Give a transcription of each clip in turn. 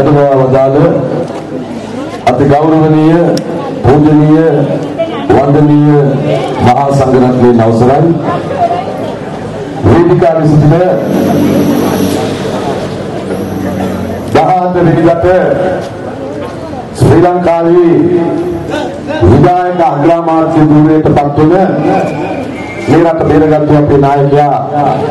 වැඩමවා වදාළ අති ගෞරවනීය පූජනීය වන්දනීය මහා සංඝරත්නයේ අවසරයි. වේදිකාවේ සිටින 18 වෙනිදාට ශ්‍රී ලංකාවේ විදායක අග්‍රාමාත්‍ය ධූරයට පත්වන මේ රට බේරගත්තු අපේ නායකයා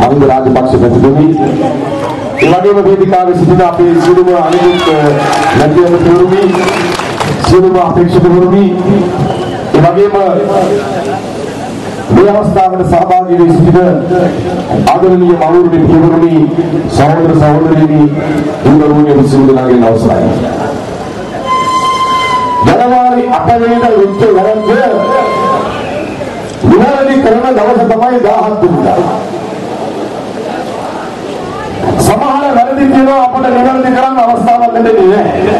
මහින්ද රාජපක්ෂ මැතිතුමනි ඒ වගේම වේදිකාවේ සිටින අපේ සියලුම අනිකුත් නැතිවම තුරුමි සියලුම අපේක්ෂකවරුනි ඒ වගේම මේ අවස්ථාවට සහභාගී වී සිටින ආදරණීය මවුරුනි පියවරුනි සහෝදර සහෝදරියනි ඉන්දරුණිය විසුඳුලාගේ අවසරයි. ජනවාරි 8 වෙනිදා වෙච්ච වැරද්ද නිවැරදි කරන දවස තමයි 17 වෙනිදා සමහර වැරදි තියෙනවා අපට නිවැරදි කරන්න අවස්ථාවක් ලැබෙන්නේ නැහැ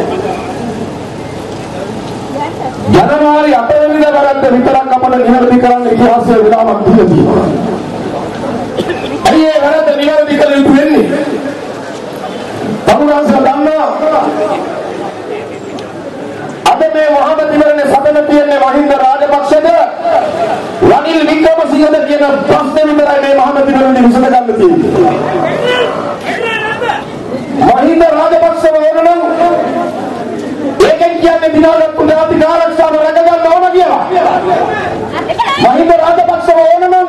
ජනවාරි 8 වෙනිදා වැරද්ද විතරක් අපට නිවැරදි කරන්න ඉතිහාසයේ විලාමක් දීලා තියෙනවා. ඇයි ඒ වැරද්ද නිවැරදි කළ යුතු වෙන්නේ? තමුන්වහන්සේ දන්නවා අද මේ මහමැතිවරණේ සදන තියන්නේ මහින්ද රාජපක්ෂද රනිල් වික්‍රමසිංහද කියන ප්‍රශ්නේ විතරයි මේ මහමැතිවරණේ විසඳ ගන්න තියෙන්නේ. මහින්ද රාජපක්ෂව ඕනනම් ඒකෙන් කියන්නේ දිනාගත්තු ජාතික ආරක්ෂාව රැකගන්න ඕන කියලා. මහින්ද රාජපක්ෂ ඕන නම්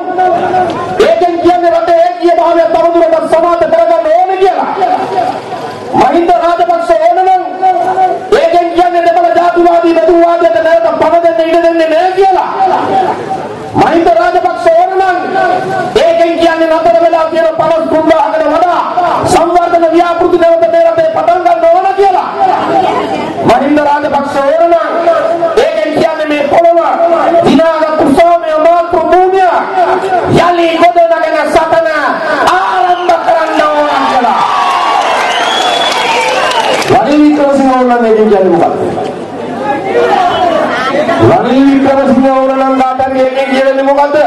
ඒකෙන් කියන්නේ රටේ ඒකීය භාවය තවදුරටත් සමාත කරගන්න ඕන කියලා. මහින්ද රාජපක්ෂ ඕන නම් ඒකෙන් කියන්නේ දෙමළ ජාතිවාදී බෙදුවාදයට නැවත පණ දෙන්න ඉඩ දෙන්නේ නැහැ කියලා. මහින්ද රාජපක්ෂ ඕන නම් ඒකෙන් කියන්නේ නතර වෙලා තියෙන 53000කට වඩා සංවර්ධන ව්‍යාපෘති නැවත මේ රටේ පටන් ගන්න ඕන කියලා. මහින්ද රාජපක්ෂ ඕන නම් ඒකෙන් කියන්නේ මේ පොළොව දිනාගත්තු සෝමය මාතෘ භූමිය යලි ගොඩනගෙන සටන ආරම්භ කරන්න ඕන කියලා. රනිල් වික්‍රමසිංහ ඕන නම් ඒකෙන් කියන්නේ මොකක්ද? රනිල් වික්‍රමසිංහ ඕන නම් කාටරි ඒකෙන් කියන්නේ මොකද්ද?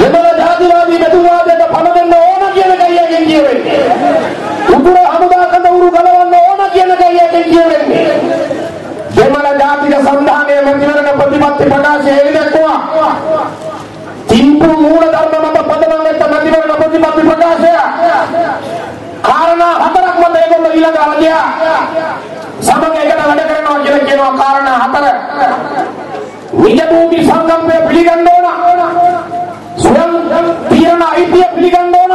දෙමළ ජාතිවාදී බෙදුවාදයට පණ දෙන්න ඕන කියන එකයි ඒකෙන් කියවෙන්නේ. උතුර හමුදා කඳවුරු ගලවන්න ඕන කියන එකයි ඒකෙන් කියවෙන්නේ. දෙමළ ජාතික සන්ධානයේ මැතිවරණ ප්‍රතිපත්ති ප්‍රකාශය එළිදැක්වුවා. තිම්පු මූල ධර්ම මත පදනම් වෙච්ච මැතිවරණ ප්‍රතිපත්ති ප්‍රකාශය. කාරණා හතරක් මත ඒගොල්ලෝ ඊළඟ අවධිය සමග එකට වැඩ කරනවා කියලා කියනවා කාරණා හතර. නිජ භූමි සංගම්පය පිළිගන්න ඕන. ස්වයං තීරණ අයිතිය පිළිගන්න ඕන.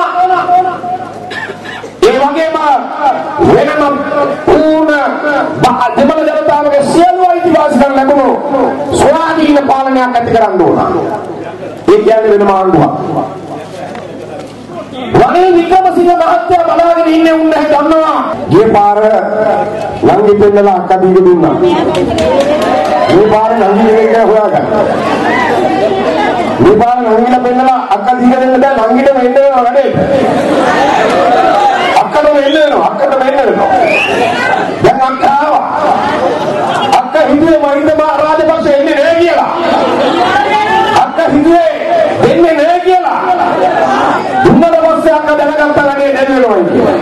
ඒ වගේම වෙනම පූර්ණ දෙමළ ජනතාවගේ සියලු අයිතිවාසිකම් ලැබුණු ස්වාධීන පාලනයක් ඇති කරන්න ඕන. ඒ කියන්නේ වෙනම ආණ්ඩුවක්. රනිල් වික්‍රමසිංහ මහත්තයා බලාගෙන ඉන්නේ උන්නේ දන්නවා. ගිය පාර ලංගි පෙන්නලා අක්ක දීලා දුන්නා. මේ පාර ලංගි දෙක හොයාගන්න. මේ පාර ලංගිලා පෙන්නලා අක්ක දීලා දෙන්න බෑ ලංගිට වෙන්න වෙනවා වැඩේ. අක්කට වෙන්න වෙනවා අක්කට වෙන්න වෙනවා. දැන් අක්කා ආවා. අක්ක හිතුවේ මහින්ද මහ රාජපක්ෂ එන්නේ නෑ කියලා. අක්ක හිතුවේ දෙන්නේ නෑ කියලා. දුන්නට පස්සේ අක්ක දැනගත්තා වැඩේ නැති වෙනවා කියලා.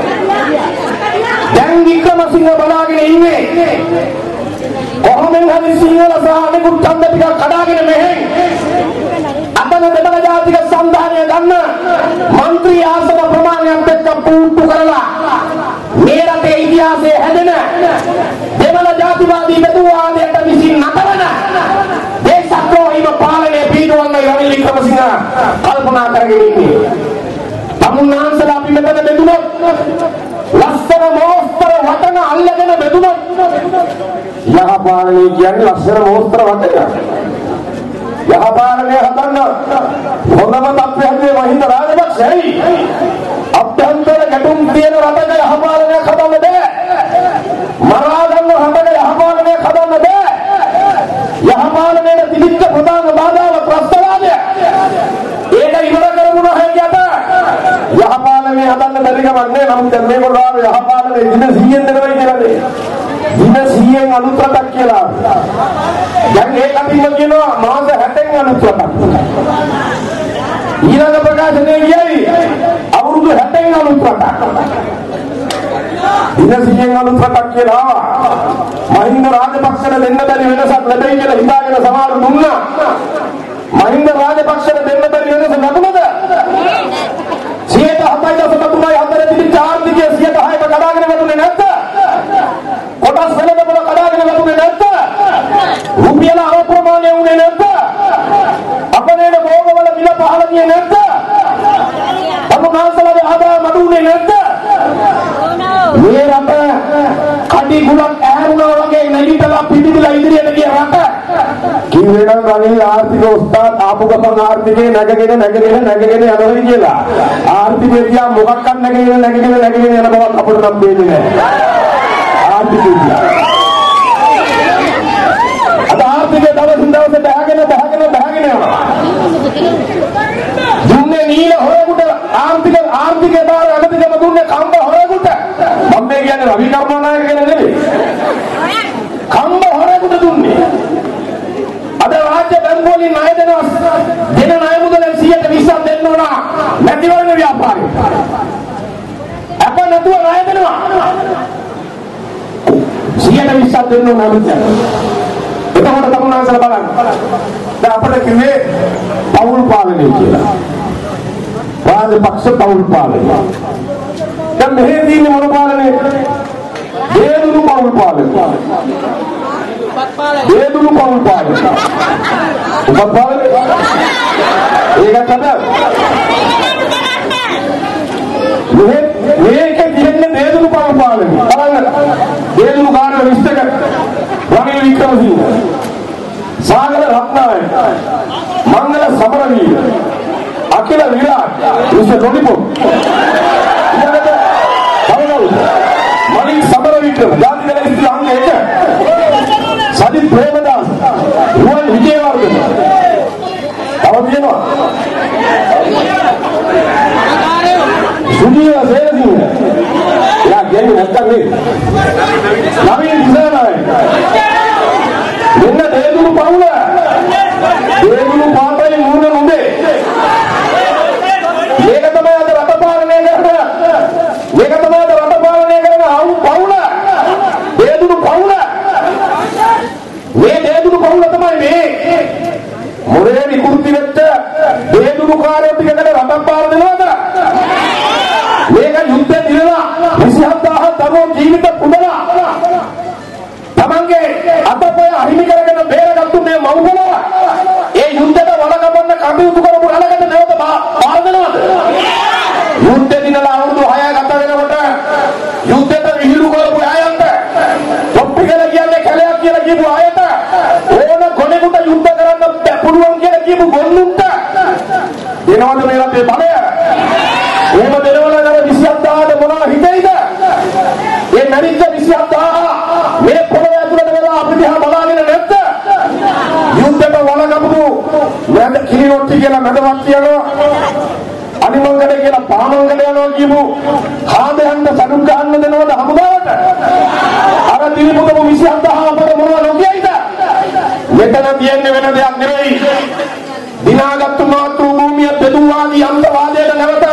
දැන් වික්‍රමසිංහ බලාගෙන ඉන්නේ. කොහොමද හරි සිංහල සහ අනිකුත් ඡන්ද ටික කඩාගෙන මෙහෙන් අතන දෙමළ ජාතික සන්ධානය ගන්න മന്ത്രി ආසන ප්‍රමාණයක් එක්ක පුට්ටු කරලා මේ රටේ ඉතිහාසයේ හැදෙන දෙමළ ජාතිවාදී බෙදුවාදයට විසින් නතරන දේශද්‍රෝහීව පාලනය පීඩවන්න රනිල් වික්‍රමසිංහ කල්පනා කරගෙන ඉන්නේ. තමුන්නාන්සලා අපි මෙතන බෙදුනොත් ලස්සන මෝස්තර වටන අල්ලගෙන බෙදුනොත් යහපාලනය කියන්නේ ලස්සන මෝස්තර වටන. යහපාලනය හදන්න හොඳම තත්ත්වය හැදුවේ මහින්ද රාජපක්ෂයි. අභ්‍යන්තර ගැටුම් තියෙන රටක යහපාලනයක් හදන්න බෑ. මරා ගන්න රටක යහපාලනයක් හදන්න බෑ. යහපාලනයේ තිබිච්ච ප්‍රධාන බාධාව ත්‍රස්තවාදය. ඒක ඉවර කරමුන හැකියට යහපාලනය හදන්න බැරි කමක් නෑ. නමුත් දැන් මේගොල්ලෝ ආවේ යහපාලනය දින 100න් දෙනවයි කියලානේ. දින 100න් අලුත් රටක් කියලා. දැන් ඒ කටින්ම කියනවා මාස 60න් අලුත් රටක්. ඊළඟ ප්‍රකාශනයේ කියයි අවුරුදු 60න් අලුත් රටක්. ඉනසියෙන් අලුත් රටක් කියලා ආවා. මහින්ද රාජපක්ෂට දෙන්න බැරි වෙනසක් ලැබෙයි කියලා හිතාගෙන සමහර දුන්නා. මහින්ද රාජපක්ෂට දෙන්න බැරි වෙනස ලැබුණද? 7.3යි හතරේ තිබිච්ච ආර්ථිකය 106ට කඩාගෙන වැටුනේ නැද්ද? කොටස් වෙනදවල කඩාගෙන වැටුනේ නැද්ද? රුපියල අප්‍රමාණය වුණේ නැද්ද? අපනේන භෝගවල මිල පහළ ගියේ නැද්ද? තමුනාසලගේ ආදායම අඩු වුණේ නැද්ද? මේ රට කඩි ගුණක් ඇහැරුණා වගේ නැගිටලා පිටිදලා ඉදිරියට ගිය රට කිව්වේ නම් රනිල් ආර්ථික උස්තාද් ආපු ගමන් ආර්ථිකේ නැගගෙන නැගගෙන නැගගෙන යනවා කියලා ආර්ථිකය තියා මොකක්වත් නැගගෙන නැගගෙන නැගගෙන යන බවක් අපිට නම් පේන්නේ නැහැ ආර්ථිකය තියා අද ආර්ථිකය දවසින් දවස බහගෙන බහගෙන බහගෙන යනවා දුන්නේ නීල හොරෙකුට ආර්ථික ආර්ථිකය බාර අගතිකම දුන්නේ කම්බ හොරෙකුට මම මේ කියන්නේ රවි කර්මනායක කියන නෙවෙයි කම්බ හොරෙකුට දුන්නේ අද රාජ්‍ය බැංකු වලින් ණය දෙනවා දෙන ණය මුදල 120ක් දෙන්න ඕන නැතිවරණ ව්‍යාපාරේ අප නැතුව ණය දෙනවා 120ක් දෙන්න ඕන අලුතෙන් එතකොට තමුන්නාසල බලන්න දැන් අපිට කිව්වේ පෞල් පාලනය කියලා රාජපක්ෂ පෞල් පාලනය දැන් මෙහෙ තියෙන්නේ මොන පාලනය දේදුණු පෞල් පාලනය දේදුණු පෞල් පාලනය උපත් පාලනය ඒකත් අද මෙහෙ මේක කියන්නේ මිස්ටර් රොනිපෝ ඊළඟට කවුරුද මලින් සමරවික්‍රම ජාතික ලැයිස්තු අංග 1 සජිත් ප්‍රේමදාස. රුවන් විජේවර්ධන. තව තියෙනවා? සුජීව සේනසිංහ එයා කියන්නේ නැත්තම් නේ නවීන් දිසානායක මෙන්න දේදුණු පවුල දේදුණු පාතයි මූණ නුඹේ මේක තමයි අද රට පාලනය කරන මේක තමයි අද රට පාලනය කරන අවු පවුල දේදුණු පවුල මේ දේදුණු පවුල තමයි මේ මොරේ විකෘති වෙච්ච දේදුණු කාර්යෝ ටිකකට රටක් පාර දෙනවද මේක යුද්ධ දිනලා 27000 දරුවෝ ජීවිත පුදලා තමන්ගේ අතපය අහිමි කරගෙන බේරගත්තු මේ මව්ගල ඒ යුද්ධයට වළකවන්න කටයුතු කරපු රණකට නැවත පාර දෙනවද යුද්ධ දිනලා අවුරුදු 6 ගත වෙනකොට යුද්ධයට විහිළු කරපු අයන්ට තොප්පි කියලා කියන්නේ කැලයක් කියලා කියපු අයට ඕන ගොනෙකුට යුද්ධ කරන්න පුළුවන් කියලා කියපු ගොන්නුන්ට දෙනවද මේ රටේ බලය? එහෙම දෙනවනම් අර 27000ට මොනවා හිතෙයිද ඒ මැරිච්ච 27000 මේ පොළොව ඇතුළට වෙලා අපි දිහා බලාගෙන නැද්ද? යුද්ධයට වළකපු මැද කිරිනොට්ටි කියලා මැදවත් තියනවා. අනිමංගල කියලා පාමංගල යනවා කියපු කාදයන්ට සඩු ගන්න දෙනවද හමුදාවට? අර තිරිපුතම 27000 අපට මොනවා නොකියයිද? මෙතන තියන්නේ වෙන දෙයක් නෙවෙයි. දිනාගත්තු මාතෘ භූමිය බෙදුවාදී අන්තවාදයට නැවත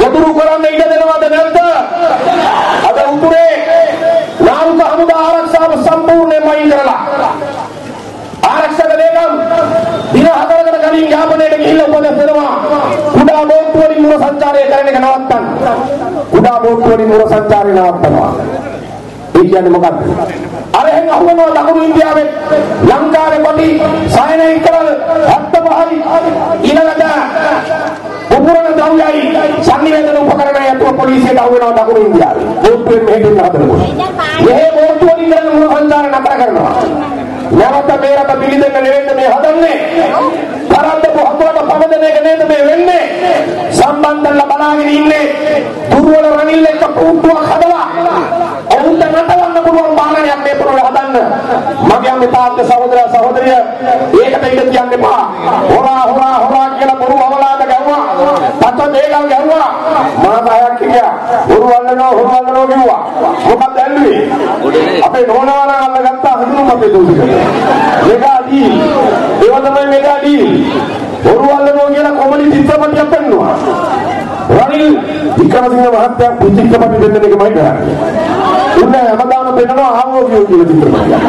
ගොදුරු කරන්න ඉඩ දෙනවද නැද්ද අද උතුරේ නාවික හමුදා ආරක්ෂාව සම්පූර්ණයෙන්ම අයින් කරලා ආරක්ෂක ලේකම් දින හතරකට කලින් යාපනයට ගිහිල්ලා උපදෙස් දෙනවා කුඩා බෝට්ටු වලින් මුර සංචාරය කරන එක නවත්තන්න කුඩා බෝට්ටු වලින් මුර සංචාරය නවත්තනවා. ඒ කියන්නේ මොකක්ද අරහෙන් අහුවෙනවා දකුණු ඉන්දියාවේ ලංකාවේ කොටි සායනයින් කරල් 75යි ඊළඟට උපුරන ද්‍රව්‍යයි සංනිවේදන උපකරණයි අතුව පොලිසියට අහුවෙනවා දකුණු ඉන්දියාවේ. බෝට්ටුවෙන් මෙහෙට හදනකොට මේ බෝට්ටු වලින් කරන මුර සංචාරය නතර කරනවා. නැවත මේ රට පිළිදෙන්න නෙවෙයි මේ හදන්නේ. කරද්දපු හතුරට පවදන එක නේද මේ වෙන්නේ? සම්බන්ධලා බලාගෙන ඉන්නේ. දුර්වල රනිල් එක්ක පුටුවක් හදලා ඔවුන්ට නටවන්න පුළුවන් බාහනයක් මේ පොරොව හදන්න. මගේ අම්මේ තාත්තා සහෝදරයා සහෝදරිය ඒකට ඉඳ කියන්න එපා. හොරා හොරා හොරා කියලා බොරු අවලාද ගැව්වා තත්ත දේගල් ගැව්වා මාතයක් කියා බොරු වල්ලනෝ හොරු වල්ලනෝ කිව්වා. මොකක්ද ඇල්ලුවේ? අපේ නෝනාලා අල්ලගත්තා හඳුනු අපේ දෝෂික මෙගා ඩීල්. ඒව තමයි මෙගා ඩීල්. බොරු වල්ලනෝ කියලා කොමඩි චිත්‍රපටියක් පෙන්නුවා රනිල් වික්‍රමසිංහ මහත්තයා චිත්‍රපටි දෙන්න එකමයි කරන්නේ වෙනවා ආවෝගියෝ කියලා චිත්‍රපටයක්.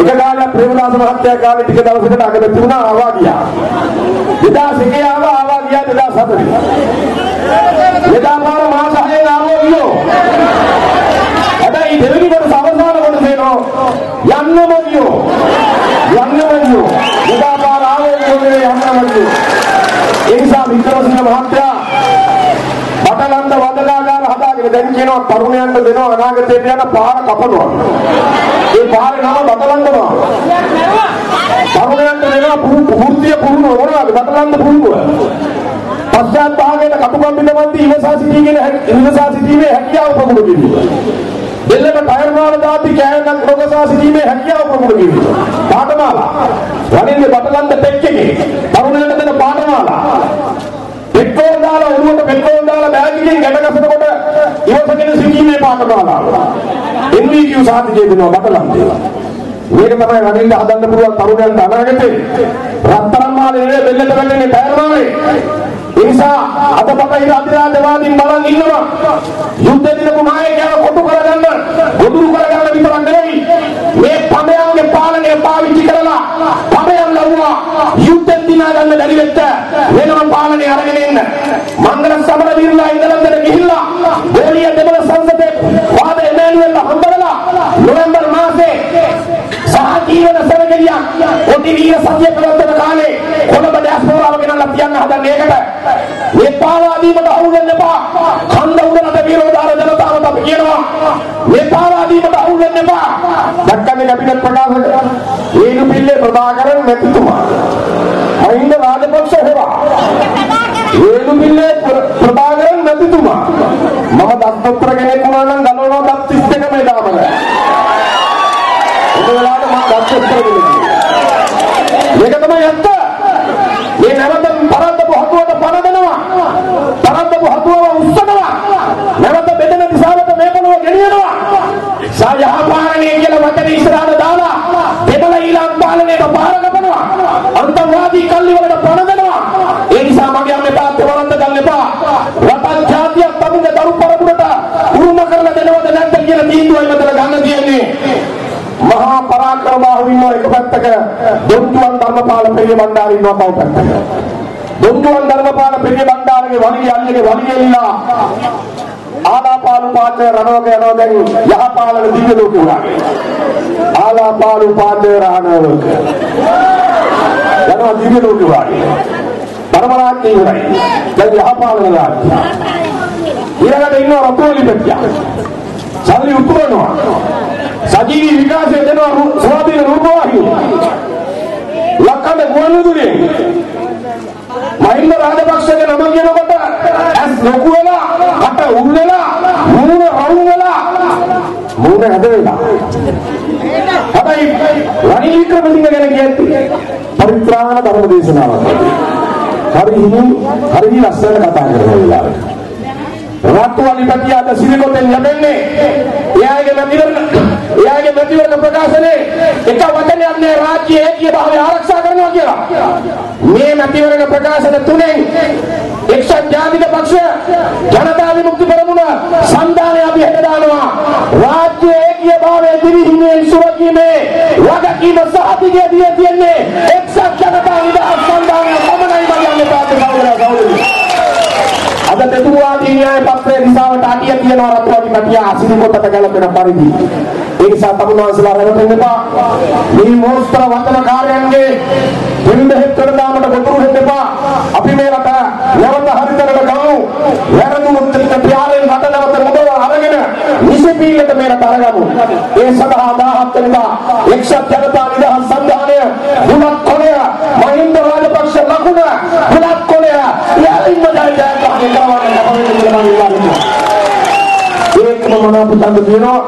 එක කාලයක් ප්‍රේමදාස මහත්තයා කාලේ ටික දවසකට අගමැති වුණා ආවා ගියා. 2001 ආවා ආවා ගියා 2004. එදා පාර මාස 6 ආවෝගියෝ. හැබැයි දෙවෙනි කොටස අවසාන කොටස එනවා යන්නමදියෝ. යන්නමදියෝ. එදා පාර ආවෝගියෝ යන්නමදියෝ. ඒ නිසා වික්‍රමසිංහ මහත්තයා බටලන්ද වදලාගාර හදාගෙන දැන් කියනවා තරුණයන්ට දෙනවා අනාගතයට යන පාර කපනවා. ඒ පාරේ නම බටලන්දනවා. තරුණයන්ට දෙනවා පුරුතිය පුරුණ මොනවාද බටලන්ද පුරුණුව. පශ්චාත් භාගයට කටුකම්බින මන්දි ඉවසා සිටීගෙන ඉවසා සිටීමේ හැකියාව ප්‍රමුඛ කිරීම. දෙල්ලම ටයර් මාල දාපි කෑනක් රොගසා සිටීමේ හැකියාව ප්‍රමුඛ කිරීම. පාඨමාලා. වනින්නේ බටලන්ද පෙක්කේ. තරුණයන්ට දෙන පාඨමාලා. පෙට්‍රෝල් දාලා ඔළුවට පෙට්‍රෝල් දාලා බෑග් එකෙන් ගැට ගසනකොට ඉවසගෙන සිටීමේ පාඨමාලාව. NVQ සාධකයේ දෙනවා බටලන්දේ. මේක තමයි රනින්න හදන්න පුළුවන් තරුණයන්ට අනාගතේ. රත්තරන් මාලේ නෙවෙයි බෙල්ලට වැටෙන්නේ ටයර් මාලේ. ඒ නිසා අද බටහිර අධිරාජ්‍යවාදීන් බලන් ඉන්නවා. යුද්ධ දිනපු නායකයව කොටු කරගන්න, ගොදුරු කරගන්න විතරක් නෙවෙයි. මේ පමයන්ගේ පාලනය පාවිච්චි කරලා පමයන් ලව්වා යුද්ධ දිනා ගන්න බැරි වෙච්ච වෙනම පාලනය අරගෙන ඉන්න. මංගල සමර වීරලා ඉඳලන්දට ගිහිල්ලා ගෝලිය දෙමළ සංසදේ වාද එමෑනුවෙල් හම්බවලා නොවැම්බර් මාසේ සහජීවන සැලකෙලියක් කොටි වීර සත්‍ය ප්‍රවර්තන කාලේ කොළඹ ඩැස්පෝරාව ගෙනල්ලා තියන්න හදන එකට මේ පාවාදීමට අහු වෙන්න එපා. කන්ද උඩට විරෝධාර ජනතාවට අපි කියනවා. මේ පාවාදීමට අහු වෙන්න එපා. දැක්කනේ කැබිනට් ප්‍රකාශක ඒනු පිල්ලේ ප්‍රභාකරන් මැතිතුමා. මහින්ද රාජපක්ෂ හොරා ඒනු පිල්ලේ ප්‍රභාකරන් මැතිතුමා මම දත්පත්‍ර කෙනෙක් වුණා නම් ගලවනවා දත් 32 මේ දාමල ඒ වෙලාවට මම දත්පත්‍ර දෙන්නේ මේක තමයි ඇත්ත දෙනවද නැද්ද කියලා තීන්දුවයි මෙතන ගන්න තියෙන්නේ. මහා පරාක්‍රම බාහුව ඉන්නවා එක පැත්තක දොන්තුවන් ධර්මපාල පෙරිය බණ්ඩාර ඉන්නවා තව පැත්තක. දොන්තුවන් ධර්මපාල පෙරිය බණ්ඩාරගේ වණිගේ අල්ලගේ වණිගේ ඉන්නා ආලාපාලු පාඨ රණෝග යනවා දැන් යහපාලන දිව්‍ය ලෝකේ උනාගේ ආලාපාලු පාඨ රණෝග යනවා දිව්‍ය ලෝකේ වාගේ පරමරාජ්‍ය ඉවරයි. දැන් යහපාලන රාජ්‍ය. ඊළඟට ඉන්නවා රතෝලි පෙට්ටිය සල්ලි උතුරනවා. සජීවී විකාශය දෙනවා ස්වාධීන රූපවාහිනිය ලක්කඩ ගුවන්විදුලියෙන්. මහින්ද රාජපක්ෂගේ නම කියනකොට ඇස් ලොකු වෙලා කට උල් වෙලා මූණ රවුම් වෙලා. මූණ හැද වෙලා. හැබැයි රනිල් වික්‍රමසිංහ ගැන කියන්නේ පරිත්‍රාණ ධර්ම දේශනාවක්. හරි හරි ලස්සන කතා කරන වෙලාවට. රත්වලි පැටියාට සිරිකොතෙන් ලැබෙන්නේ එයාගේ මැතිවරණ එයාගේ මැතිවරණ ප්‍රකාශනයේ එක වචනයක් නෑ රාජ්‍ය ඒකීය භාවය ආරක්ෂා කරනවා කියලා මේ මැතිවරණ ප්‍රකාශන තුනෙන් එක්සත් ජාතික පක්ෂය ජනතා විමුක්ති පෙරමුණ සම්දානය අපි හෙට දානවා රාජ්‍ය ඒකීය භාවය දිවිහිමියෙන් සුරකීමේ වගකීම සහතිකය දී තියන්නේ එක්සත් ජනතා නිදහස් සම්දානය පමණයි මගේ තාත්තේ සහෝදරයා සහෝදරියෝ අද දෙතුවාදී න්‍යාය පත්‍රයේ දිශාවට අඩිය තියනවා රත්වාදී පැටිය අසිරි කොටට ගැලපෙන පරිදි. ඒ නිසා තමුන්වන්සලා රැවටෙන්න එපා. මේ මොස්තර වතන කාර්යයන්ගේ දෙන්දෙහෙත් කර දාමට ගොදුරු වෙන්න එපා. අපි මේ රට නැවත හරිතකට ගමු. වැරදුනොත් ප්‍රතිආරෙන් රට නැවත මුදව අරගෙන නිසිපීලට මේ රට අරගමු. ඒ සඳහා 17 වෙනිදා එක්සත් ජනතා නිදහස් සංවිධානය බුලත් කොළය මහින්ද රාජපක්ෂ ලකුණ බුලත් කොළය යාලින්ම ජයජයග්‍රහණය කරවන්න. ඒකම මනාප ඡන්ද තියෙනවා.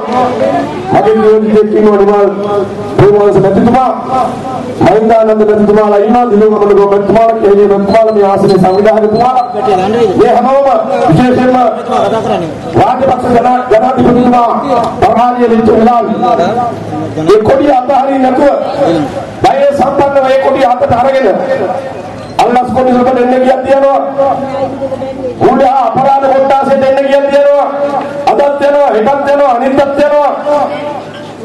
මගේ නියෝජිතෙක් ඉන්නවා නිමල් ප්‍රේමවංශ මැතිතුමා මහින්දානන්ද මැතිතුමාලා ඉන්නවා දිලුගමන ගෝ මැතිතුමාලා කේජේ මැතිතුමාලා මේ ආසනයේ සංවිධායකතුමාලා. මේ හැමෝම විශේෂයෙන්ම රාජපක්ෂ ජන ජනාධිපතිතුමා පරමාරිය වෙච්ච වෙලාවේ ඒ කොඩිය අතහරින්න නැතුව බය සම්පන්නව ඒ කොඩිය අතට අරගෙන අල්ලස් කොමිසමට එන්න ගියක් තියෙනවා. ඌට අපරාධ කොට්ටාසෙට එන්න ගියක් තියෙනවා. අදත් යනවා, හෙටත් යනවා, අනිද්දාත් යනවා.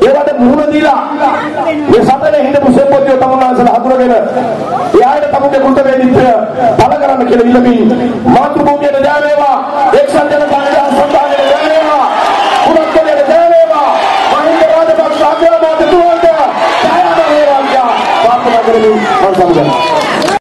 ඒවට මුහුණ දීලා මේ සතනේ හිටපු සෙම්පොතිය තමුන්නාන්සලා හඳුනගෙන එයාට තමුන්ගේ කුට වේදිත්‍ය පළ කරන්න කියලා ඉල්ලමින් මාතෘභූමියට ජය වේවා එක්සත් ජනතාවගේ සංස්ථානයේ ජය වේවා කුණක්කලේ ජය වේවා මහින්ද රාජපක්ෂ අග්‍රාමාත්‍යතුමාට ජය වේවා කියලා ප්‍රාර්ථනා කරමින් මම සමුගන්නවා